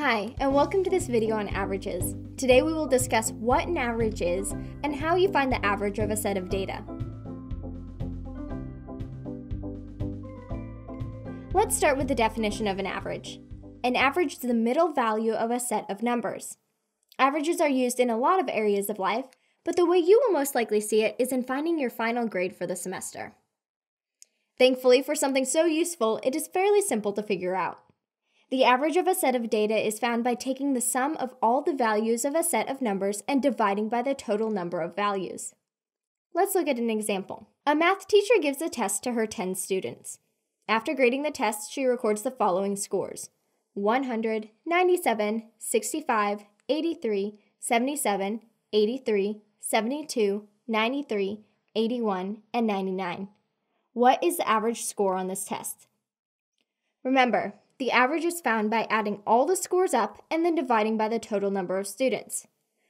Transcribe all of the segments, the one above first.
Hi, and welcome to this video on averages. Today we will discuss what an average is and how you find the average of a set of data. Let's start with the definition of an average. An average is the middle value of a set of numbers. Averages are used in a lot of areas of life, but the way you will most likely see it is in finding your final grade for the semester. Thankfully, for something so useful, it is fairly simple to figure out. The average of a set of data is found by taking the sum of all the values of a set of numbers and dividing by the total number of values. Let's look at an example. A math teacher gives a test to her 10 students. After grading the test, she records the following scores 100, 97, 65, 83, 77, 83, 72, 93, 81, and 99. What is the average score on this test? Remember, the average is found by adding all the scores up and then dividing by the total number of students.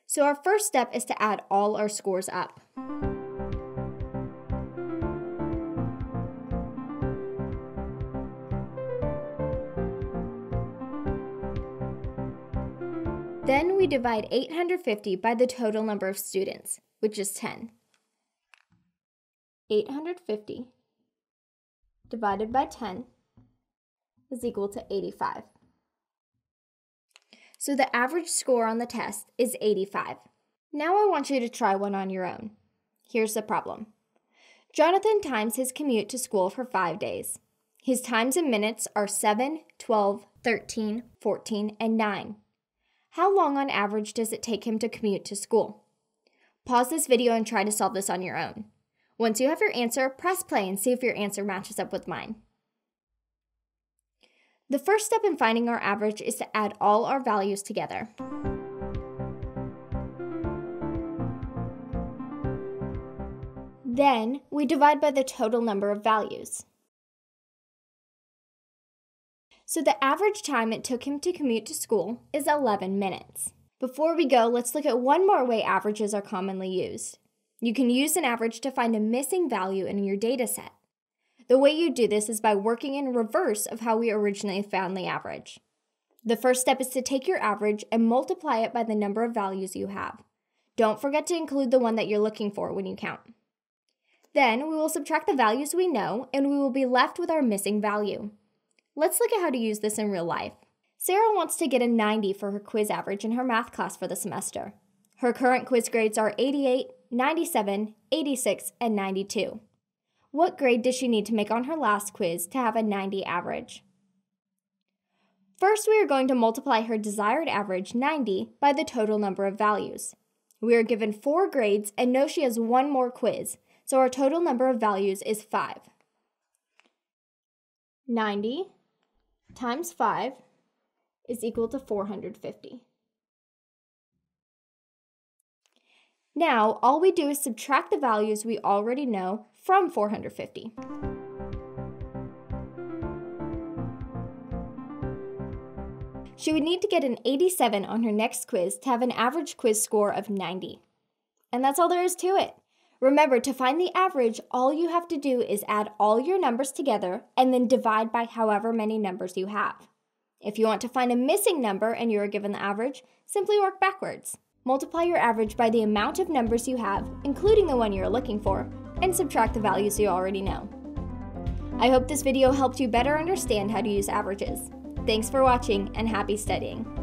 So our first step is to add all our scores up. Then we divide 850 by the total number of students, which is 10. 850 divided by 10 is equal to 85. So the average score on the test is 85. Now I want you to try one on your own. Here's the problem. Jonathan times his commute to school for five days. His times in minutes are 7, 12, 13, 14, and 9. How long on average does it take him to commute to school? Pause this video and try to solve this on your own. Once you have your answer, press play and see if your answer matches up with mine. The first step in finding our average is to add all our values together. Then, we divide by the total number of values. So the average time it took him to commute to school is 11 minutes. Before we go, let's look at one more way averages are commonly used. You can use an average to find a missing value in your data set. The way you do this is by working in reverse of how we originally found the average. The first step is to take your average and multiply it by the number of values you have. Don't forget to include the one that you're looking for when you count. Then we will subtract the values we know and we will be left with our missing value. Let's look at how to use this in real life. Sarah wants to get a 90 for her quiz average in her math class for the semester. Her current quiz grades are 88, 97, 86, and 92. What grade does she need to make on her last quiz to have a 90 average? First, we are going to multiply her desired average, 90, by the total number of values. We are given four grades and know she has one more quiz, so our total number of values is 5. 90 times 5 is equal to 450. Now, all we do is subtract the values we already know from 450. She would need to get an 87 on her next quiz to have an average quiz score of 90. And that's all there is to it. Remember, to find the average, all you have to do is add all your numbers together and then divide by however many numbers you have. If you want to find a missing number and you are given the average, simply work backwards. Multiply your average by the amount of numbers you have, including the one you are looking for, and subtract the values you already know. I hope this video helped you better understand how to use averages. Thanks for watching and happy studying.